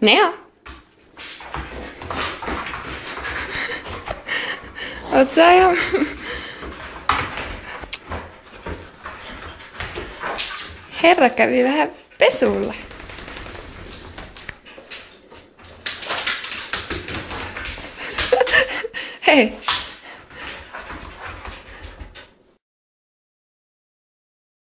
Naja. Oot sä ihan... Herra kävi vähän pesulla. Hei,